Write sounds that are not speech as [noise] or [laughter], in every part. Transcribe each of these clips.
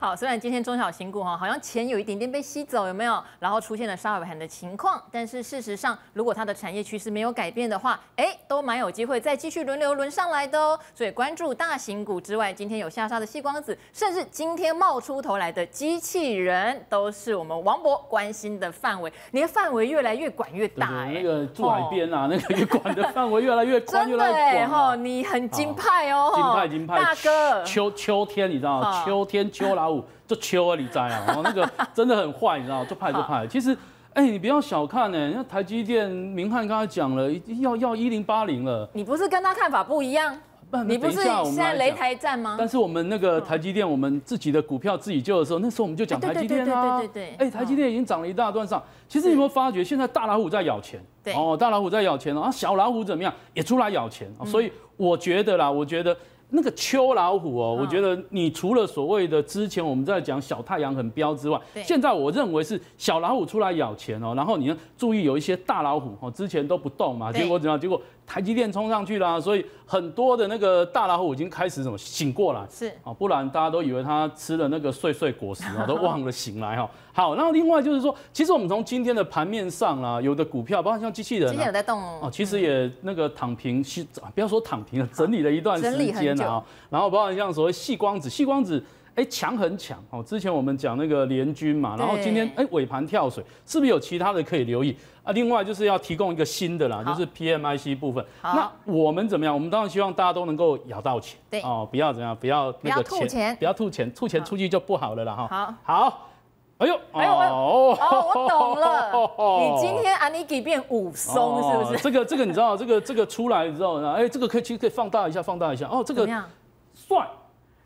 好，虽然今天中小型股哈好像钱有一点点被吸走，有没有？然后出现了杀尾盘的情况，但是事实上，如果它的产业趋势没有改变的话，哎，都蛮有机会再继续轮流轮上来的哦。所以关注大型股之外，今天有下杀的细光子，甚至今天冒出头来的机器人，都是我们王博关心的范围。你的范围越来越管越大，哎，那个住海边啊，那个越管的范围越来越宽，[laughs] 越来越广。哈，你很金派哦，金派金派，大哥。秋秋天你知道吗？秋天秋老虎就秋啊，你在啊，然后那个真的很坏，你知道就派就派。其实，哎，你不要小看呢，那台积电，明翰刚才讲了，要要一零八零了。你不是跟他看法不一样？你不是现在擂台战吗？但是我们那个台积电，我们自己的股票自己救的时候，那时候我们就讲台积电啊。对对对对哎，台积电已经涨了一大段上。其实你有没有发觉，现在大老虎在咬钱？对。哦，大老虎在咬钱哦，啊，小老虎怎么样？也出来咬钱。所以我觉得啦，我觉得。那个秋老虎哦，我觉得你除了所谓的之前我们在讲小太阳很彪之外，现在我认为是小老虎出来咬钱哦，然后你要注意有一些大老虎哦，之前都不动嘛，结果怎样？结果台积电冲上去了，所以很多的那个大老虎已经开始什么醒过来，是。啊，不然大家都以为他吃了那个碎碎果实啊，都 [laughs] 忘了醒来哈。好，然后另外就是说，其实我们从今天的盘面上啊，有的股票，包括像机器人，在动。哦，其实也那个躺平，不要说躺平了，整理了一段时间啊。然后包括像所谓细光子，细光子哎强很强哦。之前我们讲那个联军嘛，然后今天哎尾盘跳水，是不是有其他的可以留意啊？另外就是要提供一个新的啦，就是 PMIC 部分。那我们怎么样？我们当然希望大家都能够咬到钱，对哦，不要怎样，不要那个钱，不要吐钱，吐钱出去就不好了啦哈。好，好。哎呦，哎呦，哦，我懂了。[laughs] 你今天安妮给变武松是不是？这个这个你知道，这个这个出来之后呢，哎，这个可以其实可以放大一下，放大一下。哦，这个帅，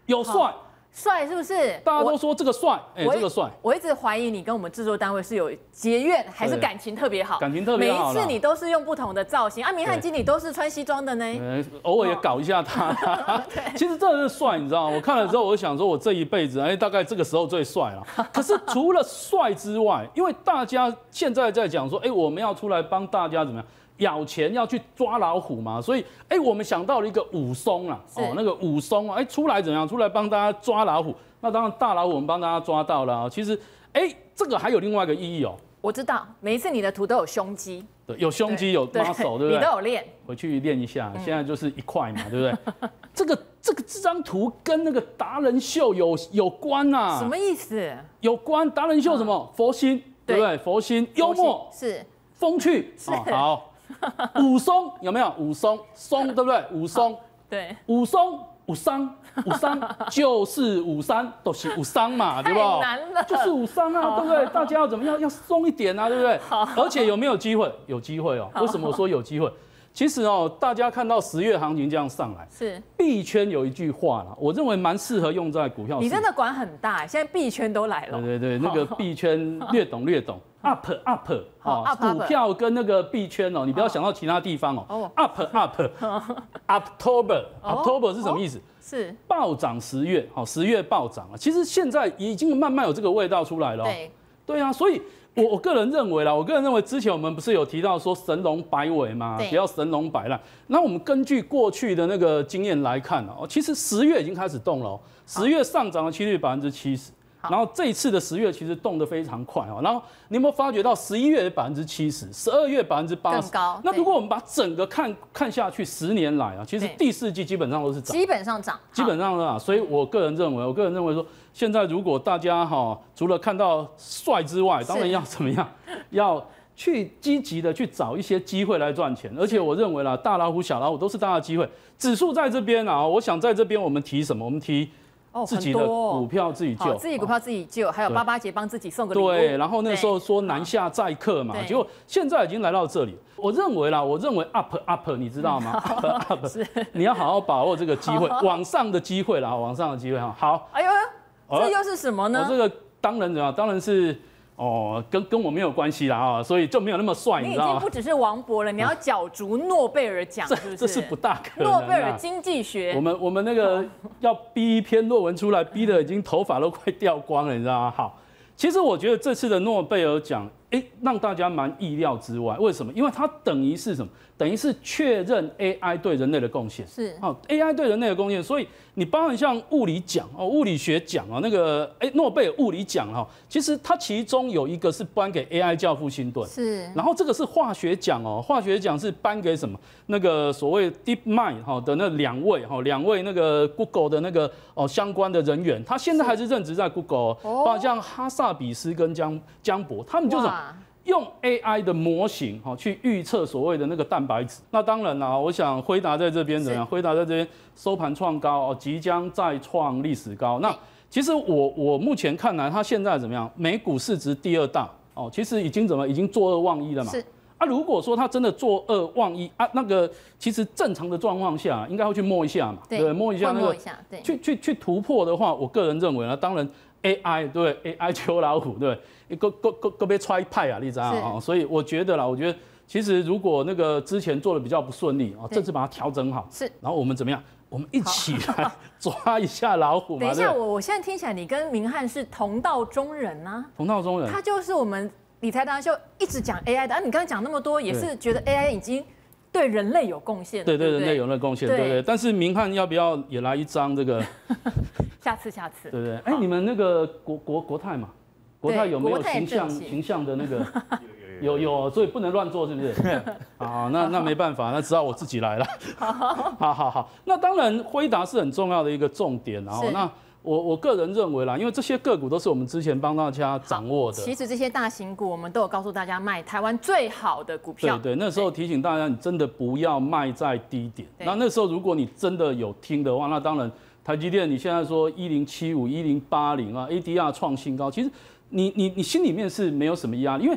有帅。帅是不是？大家都说这个帅，哎，这个帅。我一直怀疑你跟我们制作单位是有结怨，还是感情特别好？感情特别好。每一次你都是用不同的造型啊，明翰经理都是穿西装的呢。偶尔也搞一下他。[laughs] 其实这是帅，你知道吗？我看了之后，我就想说，我这一辈子，哎，大概这个时候最帅了。[laughs] 可是除了帅之外，因为大家现在在讲说，哎，我们要出来帮大家怎么样？咬钱要去抓老虎嘛，所以哎，我们想到了一个武松啊，哦，那个武松啊，哎，出来怎样？出来帮大家抓老虎。那当然大老虎我们帮大家抓到了啊。其实哎，这个还有另外一个意义哦。我知道，每一次你的图都有胸肌，对，有胸肌有 muscle，对不对？你都有练，回去练一下。现在就是一块嘛，对不对？[laughs] 这个这个这张图跟那个达人秀有有关呐。什么意思？有关达人秀什么？佛心，对不对？佛心幽默是风趣，是好。[laughs] 武松有没有？武松松对不对？武松对，武松武商武商 [laughs] 就是武商都是武商嘛，对不？难了，就是武商啊，对不对？大家要怎么样？要松一点啊，对不对？而且有没有机会？有机会哦。为什么我说有机会？其实哦，大家看到十月行情这样上来，是币圈有一句话了，我认为蛮适合用在股票。你真的管很大，现在币圈都来了。对对对，那个币圈略懂略懂。Up up 好，股票跟那个币圈哦，你不要想到其他地方哦。up up [laughs] October October 是什么意思？是暴涨十月，好，十月暴涨啊。其实现在已经慢慢有这个味道出来了。对对啊，所以我我个人认为啦，我个人认为之前我们不是有提到说神龙摆尾吗？不要神龙摆烂。那我们根据过去的那个经验来看哦，其实十月已经开始动了，十月上涨的几率百分之七十。然后这一次的十月其实动得非常快哦，然后你有没有发觉到十一月百分之七十，十二月百分之八十？高。那如果我们把整个看看下去，十年来啊，其实第四季基本上都是涨，基本上涨，基本上啊。所以我个人认为，我个人认为说，现在如果大家哈，除了看到帅之外，当然要怎么样，[laughs] 要去积极的去找一些机会来赚钱。而且我认为啦，大老虎、小老虎都是大的机会。指数在这边啊，我想在这边我们提什么？我们提。自己的股票自己救，自己股票自己救，还有八八节帮自己送个礼物。对，然后那时候说南下载客嘛，结果现在已经来到这里。我认为啦，我认为 up up，你知道吗？[laughs] [laughs] up up，你要好好把握这个机会，[laughs] 往上的机会啦，往上的机会哈。好，哎呦，这又是什么呢？我这个当然怎样？当然是。哦，跟跟我没有关系啦啊，所以就没有那么帅，你知道吗？已经不只是王博了，你要角逐诺贝尔奖，是不是？这是不大可能。诺贝尔经济学，我们我们那个要逼一篇论文出来，逼的已经头发都快掉光了，你知道吗？好，其实我觉得这次的诺贝尔奖，哎，让大家蛮意料之外。为什么？因为它等于是什么？等于是确认 AI 对人类的贡献。是，好，AI 对人类的贡献。所以你包含像物理奖哦，物理学奖啊，那个哎，诺贝尔物理奖哈，其实它其中有一个是颁给 AI 教父辛顿。是。然后这个是化学奖哦，化学奖是颁给什么？那个所谓 DeepMind 哈的那两位哈，两位那个 Google 的那个哦相关的人员，他现在还是任职在 Google。哦。包括像哈萨比斯跟江江博，他们就是。用 AI 的模型哈去预测所谓的那个蛋白质，那当然啦，我想辉达在这边怎样？辉达在这边收盘创高哦，即将再创历史高。那其实我我目前看来，它现在怎么样？美股市值第二大哦，其实已经怎么已经做二望一了嘛？是啊，如果说它真的作二望一啊，那个其实正常的状况下应该会去摸一下嘛，对，摸一下那个，去去去突破的话，我个人认为呢，当然 AI 对 AI 秋老虎对。一个个个个别揣派啊，你知道啊？所以我觉得啦，我觉得其实如果那个之前做的比较不顺利啊，这次把它调整好，是，然后我们怎么样？我们一起来 [laughs] 抓一下老虎。等一下，我我现在听起来你跟明翰是同道中人呐，同道中人。他就是我们理财达人秀一直讲 AI 的，啊，你刚才讲那么多，也是觉得 AI 已经对人类有贡献，对对人类有那贡献，对对。但是明翰要不要也来一张这个？[laughs] 下次下次，对不对？哎，你们那个国国国泰嘛？国泰有没有形象形象的那个？[laughs] 有有，所以不能乱做，是不是？[laughs] 啊，那那没办法，那只好我自己来了。好好好，那当然辉达是很重要的一个重点，然后那我我个人认为啦，因为这些个股都是我们之前帮大家掌握的。其实这些大型股，我们都有告诉大家卖台湾最好的股票。对对，那时候提醒大家，你真的不要卖在低点。那那时候如果你真的有听的话，那当然台积电你现在说一零七五、一零八零啊，ADR 创新高，其实。你你你心里面是没有什么压力，因为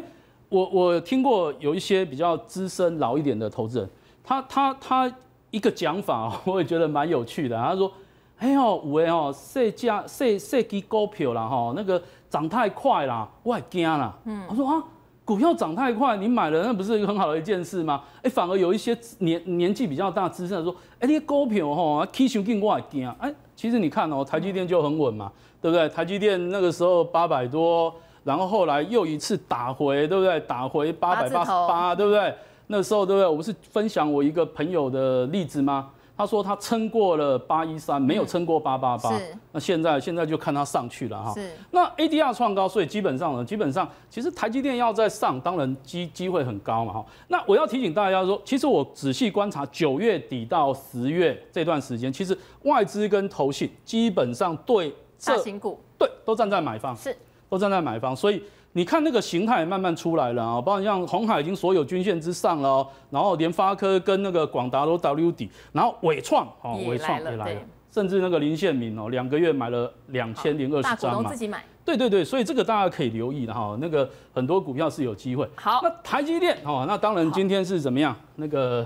我我听过有一些比较资深老一点的投资人，他他他一个讲法，我也觉得蛮有趣的。他说：“哎呦，五 A 哦，设价设设基股票啦吼，那个涨太快啦，我也惊啦。”嗯，我说啊，股票涨太快，你买了那不是很好的一件事吗？哎，反而有一些年年纪比较大资深说：“哎，你股票吼，K 线进我还惊。”哎，其实你看哦，台积电就很稳嘛。对不对？台积电那个时候八百多，然后后来又一次打回，对不对？打回八百八十八，对不对？那时候对不对？我不是分享我一个朋友的例子吗？他说他撑过了八一三，没有撑过八八八。那现在现在就看他上去了哈。是。那 ADR 创高，所以基本上呢，基本上其实台积电要在上，当然机机会很高嘛哈。那我要提醒大家说，其实我仔细观察九月底到十月这段时间，其实外资跟投信基本上对。大型股对，都站在买方，是，都站在买方，所以你看那个形态慢慢出来了啊，包括像红海已经所有均线之上了，然后联发科跟那个广达都 W 底，然后伟创哦，伟创也来了，甚至那个林宪明哦，两个月买了两千零二十张嘛，自己买，对对对，所以这个大家可以留意的哈，那个很多股票是有机会。好，那台积电哦，那当然今天是怎么样？那个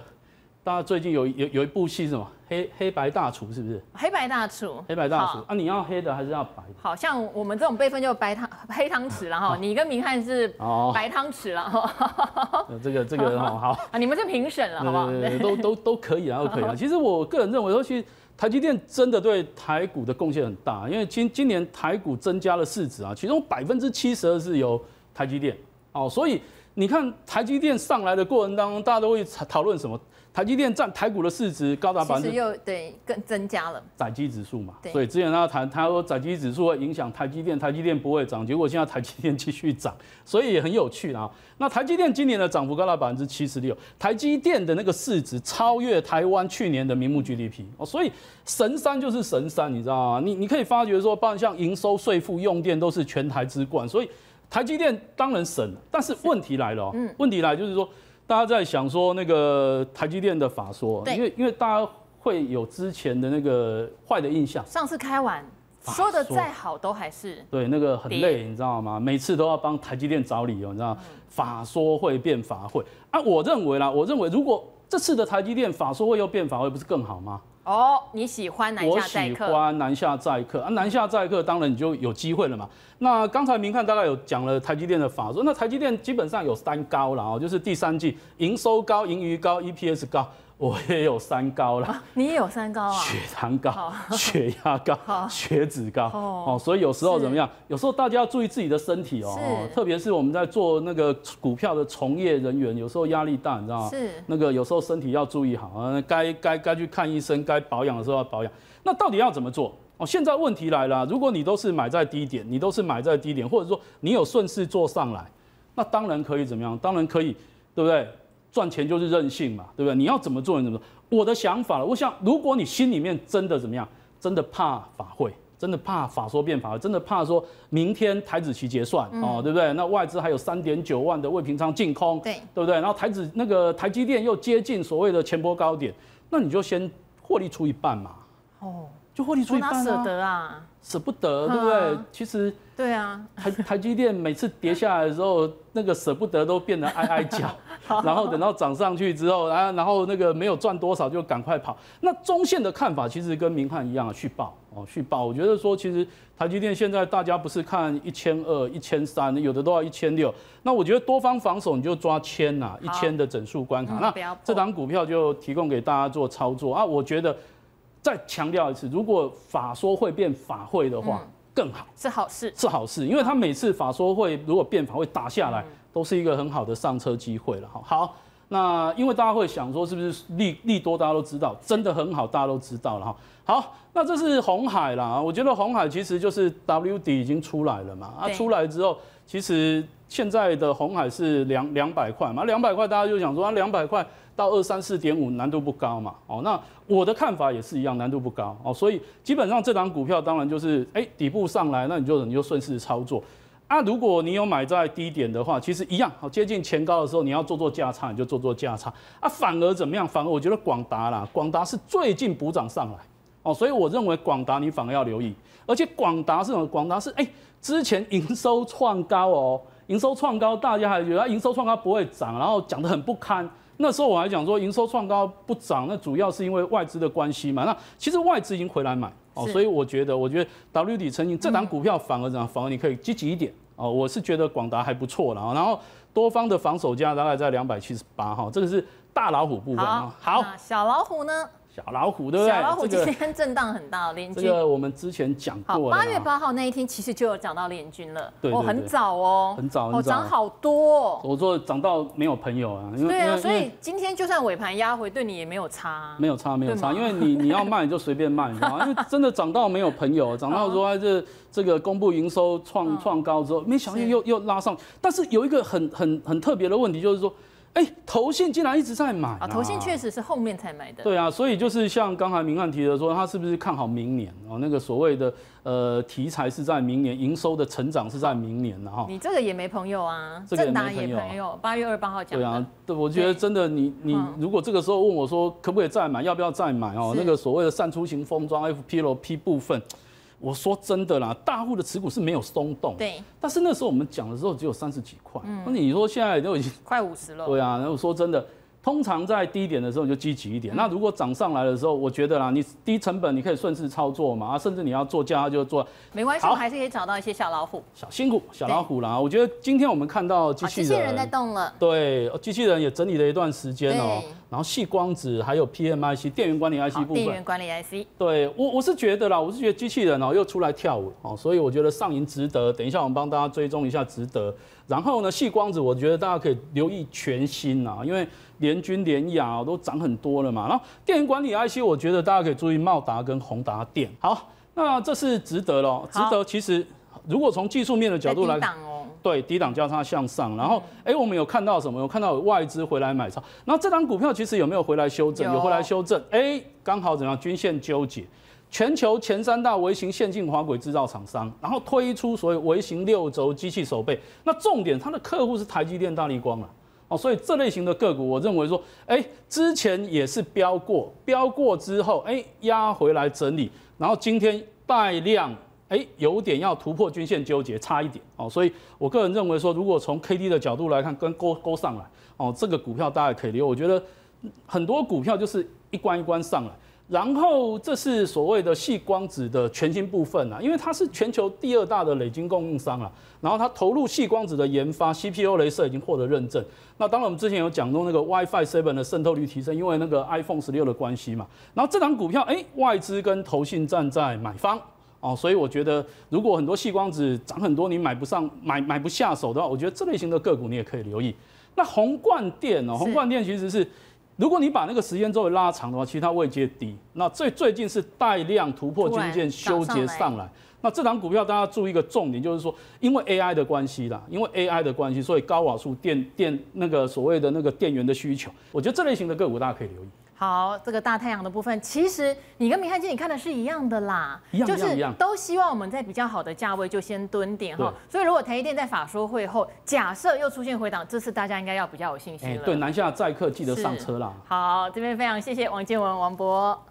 大家最近有有有一部戏是什么？黑黑白大厨是不是？黑白大厨，黑白大厨啊！你要黑的还是要白的？好像我们这种辈分就白汤 [laughs] 黑汤匙了哈。[laughs] 你跟明翰是白汤匙了哈。这个这个哈好 [laughs] 啊，你们是评审了好不好？都都都可以啊，都可以啊。其实我个人认为，说其实台积电真的对台股的贡献很大，因为今今年台股增加了市值啊，其中百分之七十二是由台积电哦，所以你看台积电上来的过程当中，大家都会讨论什么？台积电占台股的市值高达百分之，又对更增加了载基指数嘛，所以之前他谈他说载基指数会影响台积电，台积电不会涨，结果现在台积电继续涨，所以也很有趣啊。那台积电今年的涨幅高达百分之七十六，台积电的那个市值超越台湾去年的名目 GDP 哦，所以神山就是神山，你知道吗？你你可以发觉说，包括像营收、税负、用电都是全台之冠，所以台积电当然神，但是问题来了，嗯，问题来就是说。大家在想说那个台积电的法说，因为因为大家会有之前的那个坏的印象。上次开完说的再好都还是对那个很累，你知道吗？每次都要帮台积电找理由，你知道法说会变法会啊？我认为啦，我认为如果这次的台积电法说会又变法会，不是更好吗？哦，你喜欢南下载客？我喜欢南下载客啊，南下载客当然你就有机会了嘛。那刚才明看大概有讲了台积电的法说，那台积电基本上有三高了啊，就是第三季营收高、盈余高、EPS 高。我也有三高啦，你也有三高啊？[laughs] 血糖高、[laughs] 血压高、血脂高哦哦，所以有时候怎么样？有时候大家要注意自己的身体哦特别是我们在做那个股票的从业人员，有时候压力大，你知道吗？是那个有时候身体要注意好啊，该该该去看医生，该保养的时候要保养。那到底要怎么做？哦，现在问题来了，如果你都是买在低点，你都是买在低点，或者说你有顺势做上来，那当然可以怎么样？当然可以，对不对？赚钱就是任性嘛，对不对？你要怎么做你怎么做。我的想法了，我想如果你心里面真的怎么样，真的怕法会，真的怕法说变法，真的怕说明天台子期结算、哦，对不对？那外资还有三点九万的未平仓净空，对对不对？然后台子那个台积电又接近所谓的前波高点，那你就先获利出一半嘛，哦，就获利出一半啊，得啊？舍不得，对不对嗯？其实对啊，台台积电每次跌下来的时候，那个舍不得都变得哀哀叫，[laughs] 然后等到涨上去之后，啊，然后那个没有赚多少就赶快跑。那中线的看法其实跟明翰一样，续报哦，续报。我觉得说，其实台积电现在大家不是看一千二、一千三，有的都要一千六。那我觉得多方防守你就抓千呐、一千的整数关卡。那这档股票就提供给大家做操作啊。我觉得再强调一次，如果法说会变法会的话，更好。是好事。是好事，因为他每次法说会如果变法会打下来，都是一个很好的上车机会了哈。好，那因为大家会想说是不是利利多，大家都知道，真的很好，大家都知道了哈。好，那这是红海啦，我觉得红海其实就是 W 底已经出来了嘛，啊，出来之后，其实现在的红海是两两百块嘛，两百块大家就想说，啊，两百块到二三四点五难度不高嘛，哦，那我的看法也是一样，难度不高哦，所以基本上这档股票当然就是，哎，底部上来，那你就你就顺势操作。啊，如果你有买在低点的话，其实一样，好接近前高的时候，你要做做价差，你就做做价差。啊，反而怎么样？反而我觉得广达啦，广达是最近补涨上来，哦，所以我认为广达你反而要留意。而且广达是什么？广达是哎、之前营收创高哦，营收创高，大家还觉得营收创高不会涨，然后讲得很不堪。那时候我还讲说营收创高不涨，那主要是因为外资的关系嘛。那其实外资已经回来买哦，所以我觉得，我觉得 W 底成型这档股票反而怎样？反而你可以积极一点哦。我是觉得广达还不错了，然后多方的防守价大概在两百七十八哈，这个是大老虎部分啊。好，那小老虎呢？小老虎对不对？小老虎今天震荡很大，[laughs] 联军。这个我们之前讲好，过。八月八号那一天其实就有讲到联军了，哦，对对对很早哦，哦，很早很早涨好多哦。我说涨到没有朋友啊，因为对啊，所以今天就算尾盘压回，对你也没有差啊。没有差，没有差，因为你你要卖你就随便卖，你知道吗？因为真的涨到没有朋友，涨到说这这个公布营收创嗯创高之后，没想到又又拉上，但是有一个很很很特别的问题，就是说，哎，投信竟然一直在买啊，投信确实是后面才买的。对啊，所以就是像刚才明翰提的说，他是不是看好明年哦？那个所谓的呃题材是在明年，营收的成长是在明年的哈。你这个也没朋友啊，这个也没朋友啊，八月二十八号讲的。对啊，对，我觉得真的你，你嗯如果这个时候问我说可不可以再买，要不要再买哦？那个所谓的散出型封装 FPLP 部分，我说真的啦，大户的持股是没有松动，对，但是那时候我们讲的时候只有三十几块，那你说现在都已经快五十了。对啊，然后说真的。通常在低点的时候你就积极一嗯点，那如果涨上来的时候，我觉得啦，你低成本你可以顺势操作嘛，啊，甚至你要做价就做没关系，我们还是可以找到一些小老虎。小辛苦小老虎啦。我觉得今天我们看到机，器人，机器人在动了。对，哦机器人也整理了一段时间哦，然后细光子还有 PMIC 电源管理 IC，部分电源，管理 IC。对我我是觉得啦，我是觉得机器人哦又出来跳舞哦，所以我觉得上银值得。等一下我们帮大家追踪一下值得。然后呢，细光子我觉得大家可以留意全新啊，因为联军联雅哦都涨很多了嘛。然后电源管理 IC 我觉得大家可以注意茂达跟宏达电。好，那这是值得咯，值得其实如果从技术面的角度来对，低档交叉向上，然后哎、我们有看到什么？有看到有外资回来买超，然后这档股票其实有没有回来修正？有有回来修正，哎、刚好怎么样？均线纠结，全球前三大微型线性滑轨制造厂商，然后推出所谓微型六轴机器手背，那重点它的客户是台积电、大力光了。哦，所以这类型的个股，我认为说，哎、之前也是飙过，飙过之后，哎、压回来整理，然后今天带量，哎、有点要突破均线纠结，差一点哦，所以我个人认为说，如果从 K D 的角度来看，跟勾勾上来，哦，这个股票大家可以留，我觉得很多股票就是一关一关上来。然后这是所谓的细光子的全新部分啊，因为它是全球第二大的累晶供应商啊。然后它投入细光子的研发，CPU 镭射已经获得认证。那当然我们之前有讲到那个 WiFi Seven 的渗透率提升，因为那个 iPhone 十六的关系嘛。然后这档股票，哎，外资跟投信站在买方哦，所以我觉得如果很多细光子涨很多，你买不上、买买不下手的话，我觉得这类型的个股你也可以留意。那红冠电哦，红冠电其实是。如果你把那个时间周围拉长的话，其实它位阶低。那最最近是带量突破均线修结上来。那这档股票大家注意一个重点，就是说，因为 AI 的关系啦，因为 AI 的关系，所以高瓦数电电那个所谓的那个电源的需求，我觉得这类型的个股大家可以留意。好，这个大太阳的部分，其实你跟明翰经理看的是一样的啦，一样一样，都希望我们在比较好的价位就先蹲点哈。所以如果台积电在法说会后，假设又出现回档，这次大家应该要比较有信心了。对，南下载客记得上车啦。好，这边非常谢谢王建文王博。